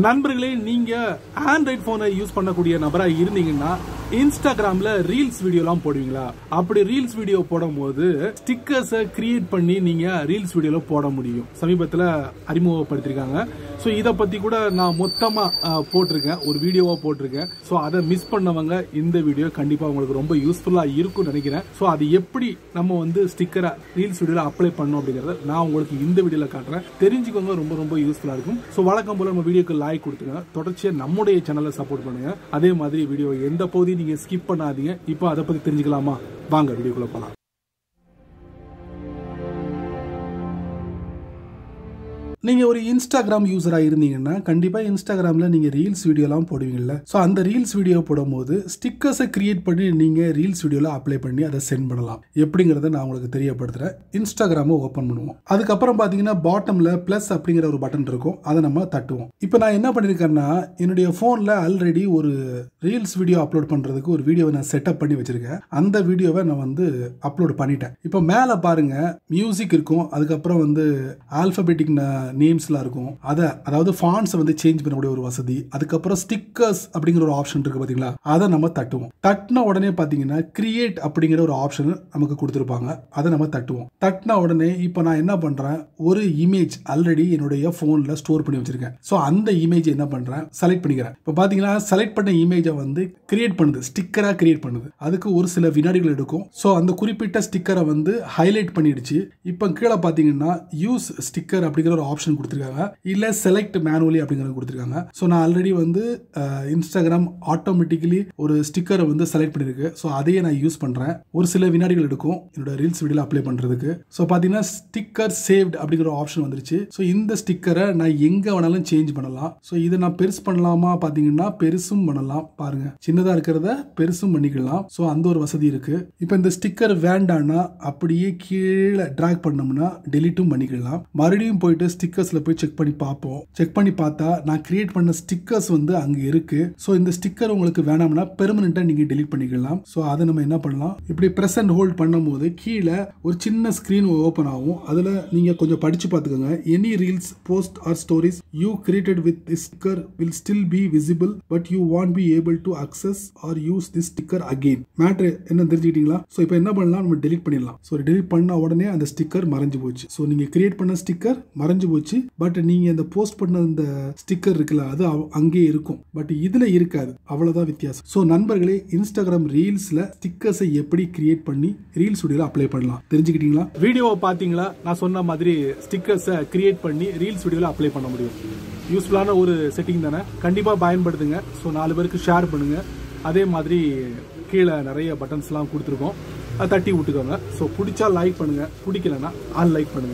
நண்பர்களே நீங்க ஆண்ட்ராய்ட் போனை யூஸ் பண்ணக்கூடிய நபரா இருந்தீங்கன்னா இன்ஸ்டாகிராம்ல ரீல்ஸ் வீடியோலாம் போடுவீங்களா? அப்படி ரீல்ஸ் வீடியோ போடும்போது ஸ்டிக்கர்ஸை கிரியேட் பண்ணி நீங்க ரீல்ஸ் வீடியோல போட முடியும். சமீபத்தில் அறிமுகப்படுத்திருக்காங்க. ஸோ இதை பத்தி கூட நான் மொத்தமாக போட்டிருக்கேன். ஒரு வீடியோவாக போட்டிருக்கேன். ஸோ அதை மிஸ் பண்ணவங்க இந்த வீடியோ கண்டிப்பாக உங்களுக்கு ரொம்ப யூஸ்ஃபுல்லாக இருக்கும்னு நினைக்கிறேன். ஸோ அது எப்படி நம்ம வந்து ஸ்டிக்கரை ரீல்ஸ் வீடியோவில் அப்ளை பண்ணோம் அப்படிங்கிறத நான் உங்களுக்கு இந்த வீடியோவில் காட்டுறேன். தெரிஞ்சுக்கோங்க ரொம்ப ரொம்ப யூஸ்ஃபுல்லாக இருக்கும். ஸோ வழக்கம் போல் நம்ம வீடியோக்கு லைக் கொடுத்துங்க தொடர்ச்சியாக நம்முடைய சேனலை சப்போர்ட் பண்ணுங்க. அதே மாதிரி வீடியோ எந்த பகுதியும் நீங்க ஸ்கிப் பண்ணாதீங்க. இப்போ அதை பத்தி தெரிஞ்சுக்கலாமா? வாங்க வீடியோக்குள்ள போலாம். நீங்கள் ஒரு இன்ஸ்டாகிராம் யூஸராக இருந்தீங்கன்னா கண்டிப்பாக இன்ஸ்டாகிராம்ல நீங்கள் ரீல்ஸ் வீடியோலாம் போடுவீங்கல்ல. ஸோ அந்த ரீல்ஸ் வீடியோ போடும்போது ஸ்டிக்கர்ஸை கிரியேட் பண்ணி நீங்கள் ரீல்ஸ் வீடியோவில் அப்ளை பண்ணி அதை சென்ட் பண்ணலாம். எப்படிங்கிறத நான் உங்களுக்கு தெரியப்படுத்துகிறேன் இன்ஸ்டாகிராமை ஓப்பன் பண்ணுவோம். அதுக்கப்புறம் பார்த்தீங்கன்னா பாட்டமில் ப்ளஸ் அப்படிங்கிற ஒரு பட்டன் இருக்கும். அதை நம்ம தட்டுவோம். இப்போ நான் என்ன பண்ணியிருக்கேன்னா என்னுடைய ஃபோனில் ஆல்ரெடி ஒரு ரீல்ஸ் வீடியோ அப்லோட் பண்ணுறதுக்கு ஒரு வீடியோவை நான் செட்டப் பண்ணி வச்சுருக்கேன். அந்த வீடியோவை நான் வந்து அப்லோட் பண்ணிட்டேன். இப்போ மேலே பாருங்கள் மியூசிக் இருக்கும். அதுக்கப்புறம் வந்து ஆல்பபெட்டிக் நேம்ஸ்லாம் இருக்கும். அதை அதாவது ஃபான்ஸை வந்து சேஞ்ச் பண்ணக்கூடிய ஒரு வசதி அதுக்கப்புறம் ஸ்டிக்கர்ஸ் அப்படிங்கிற ஒரு ஆப்ஷன் இருக்குது பார்த்தீங்களா அதை நம்ம தட்டுவோம். தட்டின உடனே பார்த்தீங்கன்னா கிரியேட் அப்படிங்கிற ஒரு ஆப்ஷன் நமக்கு கொடுத்துருப்பாங்க. அதை நம்ம தட்டுவோம். தட்டின உடனே இப்போ நான் என்ன பண்ணுறேன் ஒரு இமேஜ் ஆல்ரெடி என்னுடைய ஃபோனில் ஸ்டோர் பண்ணி வச்சுருக்கேன். ஸோ அந்த இமேஜ் என்ன பண்ணுறேன் செலக்ட் பண்ணிக்கிறேன். இப்போ பார்த்தீங்கன்னா செலக்ட் பண்ண இமேஜை வந்து கிரியேட் பண்ணுது ஸ்டிக்கராக கிரியேட் பண்ணுது. அதுக்கு ஒரு சில வினாடிகள் எடுக்கும். ஸோ அந்த குறிப்பிட்ட ஸ்டிக்கரை வந்து ஹைலைட் பண்ணிடுச்சு. இப்போ கீழே பார்த்தீங்கன்னா யூஸ் ஸ்டிக்கர் அப்படிங்கிற ஒரு ஆப்ஷன் கொடுத்துருக்காங்க. இல்லை செலக்ட் மேனுவலி அப்படிங்கிறது கொடுத்துருக்காங்க. ஸோ நான் ஆல்ரெடி வந்து இன்ஸ்டாகிராம் ஆட்டோமேட்டிக்கலி ஒரு ஸ்டிக்கரை வந்து செலக்ட் பண்ணிருக்கு. ஸோ அதையே நான் யூஸ் பண்ணுறேன் ஒரு சில வினாடிகள் எடுக்கும். என்னோட ரீல்ஸ் வீடியோல அப்ளை பண்ணுறதுக்கு ஸோ பார்த்தீங்கன்னா ஸ்டிக்கர் சேவ்ட் அப்படிங்கிற ஆப்ஷன் வந்துருச்சு. ஸோ இந்த ஸ்டிக்கரை நான் எங்கே வேணாலும் சேஞ்ச் பண்ணலாம். ஸோ இதை நான் பெருசு பண்ணலாமா பார்த்தீங்கன்னா பெருசும் பண்ணலாம். பாருங்க. சின்னதாக இருக்கிறத பெருசும் பண்ணிக்கலாம். ஸோ அந்த ஒரு வசதி இருக்கு. இப்போ இந்த ஸ்டிக்கர் வேண்டாம்னா அப்படியே கீழே ட்ராக் பண்ணோம்னா டெலிட்டும் பண்ணிக்கலாம். மறுபடியும் போயிட்டு ஸ்டிக் ஸ்டிக்கர்ஸில் போய் செக் பண்ணி பார்ப்போம். செக் பண்ணி பார்த்தா நான் கிரியேட் பண்ண ஸ்டிக்கர்ஸ் வந்து அங்கே இருக்கு. ஸோ இந்த ஸ்டிக்கர் உங்களுக்கு வேணாம்னா பெர்மனெண்ட்டாக நீங்கள் டெலிட் பண்ணிக்கலாம். ஸோ அதை நம்ம என்ன பண்ணலாம்? இப்படி ப்ரெஸ் அண்ட் ஹோல்ட் பண்ணும்போது கீழே ஒரு சின்ன ஸ்க்ரீன் ஓப்பன் ஆகும். அதில் நீங்கள் கொஞ்சம் படித்து பார்த்துக்கோங்க. Any reels post or stories you created with sticker will still be visible but you won't be able to access or use this sticker again matter என்ன தெரிஞ்சுக்கிட்டீங்களா? ஸோ இப்போ என்ன பண்ணலாம்? நம்ம டெலிட் பண்ணிடலாம். ஸோ டெலிட் பண்ண உடனே அந்த ஸ்டிக்கர் மறைஞ்சு போச்சு. ஸோ நீங்கள் கிரியேட் பண்ண ஸ்டிக்கர் மறைஞ்சு போச்சு. பட் நீங்க அந்த போஸ்ட் பண்ண அந்த ஸ்டிக்கர் இருக்குல்ல அது அவ- அங்கேயே இருக்கும். பட் இதுல இருக்காது. அவ்வளவுதான் வித்தியாசம். ஸோ நண்பர்களே இன்ஸ்டாகிராம் ரீல்ஸ்ல ஸ்டிக்கர்ஸை எப்படி கிரியேட் பண்ணி ரீல்ஸ் வீடியோல அப்ளை பண்ணலாம். தெரிஞ்சுக்கிட்டீங்களா? வீடியோவை பாத்தீங்களா நான் சொன்ன மாதிரி ஸ்டிக்கர்ஸை கிரியேட் பண்ணி ரீல்ஸ் வீடியோல அப்ளை பண்ண முடியும். யூஸ்ஃபுல்லான ஒரு செட்டிங் தானே. கண்டிப்பா பயன்படுத்துங்க. ஸோ நாலு பேருக்கு ஷேர் பண்ணுங்க. அதே மாதிரி கீழே நிறைய பட்டன்ஸ்லாம் கொடுத்துருக்கோம். தட்டி விட்டுக்கோங்க. ஸோ பிடிச்சா லைக் பண்ணுங்கள் பிடிக்கலன்னா அன்லைக் பண்ணுங்கள்